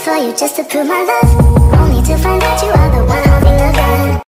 for you just to prove my love.